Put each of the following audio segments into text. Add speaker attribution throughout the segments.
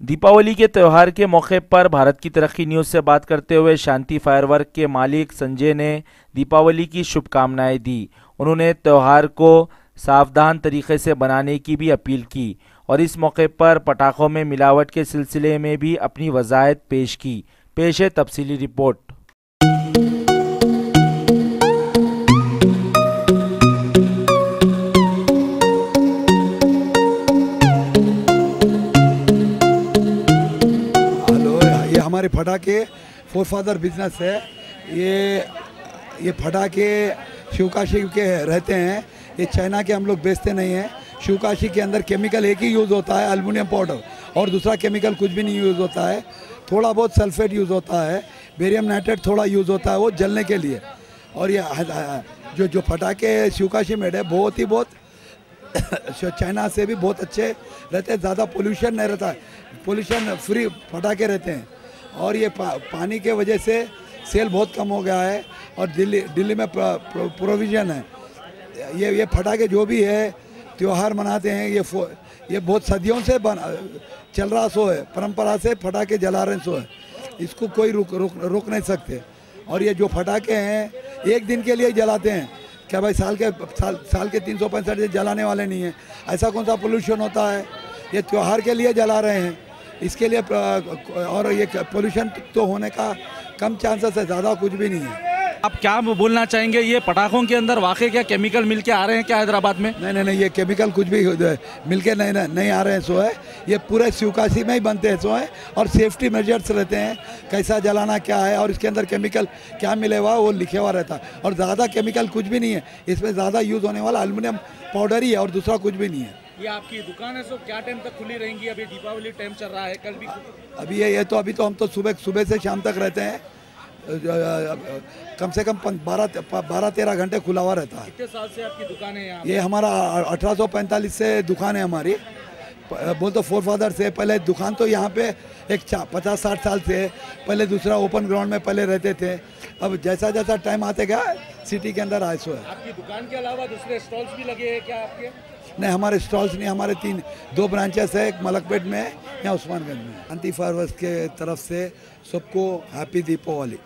Speaker 1: दीपावली के त्यौहार के मौके पर भारत की तरक्की न्यूज़ से बात करते हुए शांति फायरवर्क के मालिक संजय ने दीपावली की शुभकामनाएँ दी। उन्होंने त्यौहार को सावधान तरीके से बनाने की भी अपील की और इस मौके पर पटाखों में मिलावट के सिलसिले में भी अपनी वजाहत पेश की। पेश है तफसीली रिपोर्ट।
Speaker 2: फटाके फोर फादर बिज़नेस है। ये ये फटाके शिवकाशी के रहते हैं। ये चाइना के हम लोग बेचते नहीं हैं। शिवकाशी के अंदर केमिकल एक ही यूज़ होता है अल्मीनियम पाउडर और दूसरा केमिकल कुछ भी नहीं यूज़ होता है। थोड़ा बहुत सल्फेट यूज़ होता है। बेरियम नाइट्रेट थोड़ा यूज़ होता है वो जलने के लिए। और ये जो जो फटाके शिवकाशी मेड है, बहुत ही बहुत, चाइना से भी बहुत अच्छे रहते हैं। ज़्यादा पोल्यूशन नहीं रहता। है पोल्यूशन फ्री फटाके रहते हैं। और ये पा, पानी के वजह से सेल बहुत कम हो गया है और दिल्ली दिल्ली में प्रोविज़न है। ये ये फटाके जो भी है त्यौहार मनाते हैं ये ये बहुत सदियों से बन चल रहा सो है परंपरा से फटाके जला रहे सो है। इसको कोई रुक रुक रोक नहीं सकते। और ये जो फटाके हैं एक दिन के लिए जलाते हैं। क्या भाई साल के साल साल के तीन सौ पैंसठ जलाने वाले नहीं हैं? ऐसा कौन सा पोल्यूशन होता है? ये त्यौहार के लिए जला रहे हैं। इसके लिए और ये पोल्यूशन तो होने का कम चांसेस है ज़्यादा कुछ भी नहीं है।
Speaker 3: आप क्या बोलना चाहेंगे? ये पटाखों के अंदर वाकई क्या केमिकल मिल के आ रहे हैं क्या हैदराबाद में?
Speaker 2: नहीं नहीं नहीं ये केमिकल कुछ भी मिल के नहीं नहीं आ रहे हैं सो है। ये पूरे शिवकाशी में ही बनते हैं सो है। और सेफ्टी मेजर्स रहते हैं कैसा जलाना क्या है और इसके अंदर केमिकल क्या मिले हुआ वो लिखे हुआ रहता है। और ज़्यादा केमिकल कुछ भी नहीं है। इसमें ज़्यादा यूज़ होने वाला अल्मीनियम पाउडर ही है और दूसरा कुछ भी नहीं है।
Speaker 3: ये आपकी दुकान है सो क्या टाइम तक खुली रहेंगी? अभी दीपावली टाइम चल रहा है कल भी
Speaker 2: अभी ये ये तो अभी तो हम तो सुबह सुबह से शाम तक रहते हैं। कम से कम बारह बारह तेरह घंटे खुला हुआ रहता है।
Speaker 3: कितने साल से आपकी दुकान है यहाँ?
Speaker 2: ये हमारा अठारह सौ पैंतालीस से दुकान है हमारी। बोल तो फोर फादर से पहले दुकान तो यहाँ पे एक पचास साठ साल से पहले दूसरा ओपन ग्राउंड में पहले रहते थे। अब जैसा जैसा टाइम आते गया सिटी के अंदर आए सो है।
Speaker 3: आपकी दुकान के अलावा दूसरे स्टॉल्स भी लगे हैं क्या आपके?
Speaker 2: नहीं हमारे स्टॉल्स नहीं हमारे तीन, दो ब्रांचेस है, एक मलकपेट में है या उस्मानगंज में अंति फार्वर्स के तरफ़ से सबको हैप्पी दीपावली।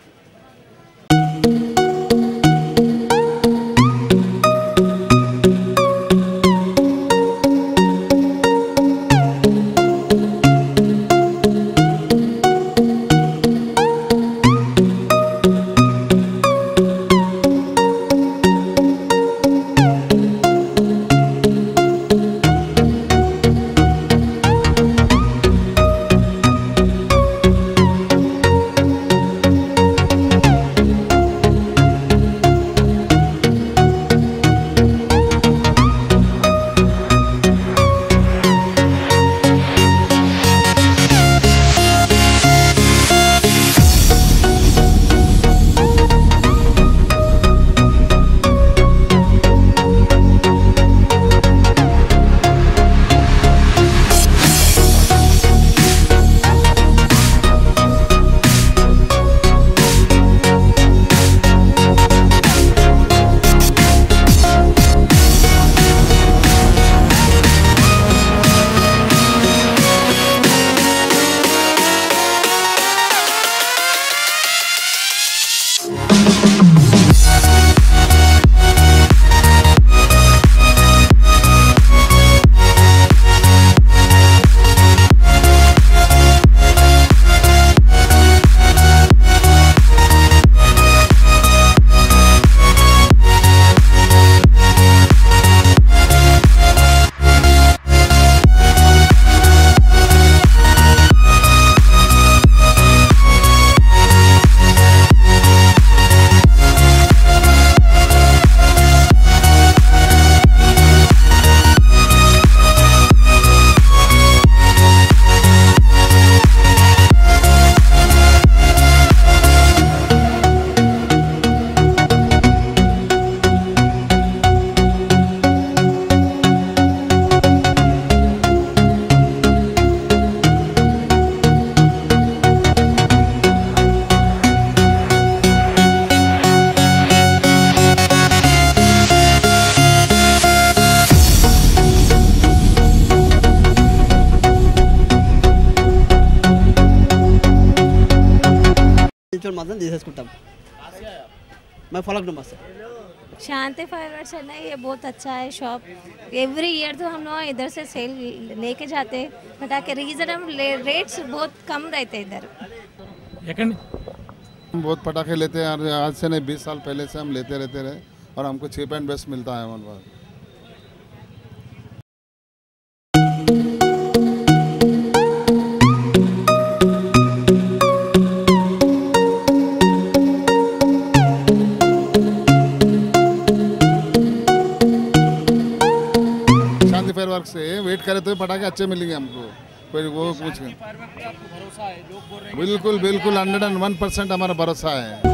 Speaker 4: తీసుకుంటాం मैं फलक नंबर से
Speaker 5: शांति फाइवर्स है ना ये बहुत अच्छा है शॉप एवरी ईयर तो हम लोग इधर से सेल लेके जाते हैं पटाखे रीजनेबल रेट्स बहुत कम रहते हैं इधर
Speaker 3: ఎక్కడి
Speaker 6: हम बहुत पटाखे लेते हैं और आज से नहीं बीस साल पहले से हम लेते रहते रहे और हमको चीप एंड बेस्ट मिलता है हमारे पास वर्क से वेट करे तो पटाखे अच्छे मिलेंगे हमको। कोई वो कुछ बिल्कुल बिल्कुल हंड्रेड एंड वन परसेंट हमारा भरोसा है।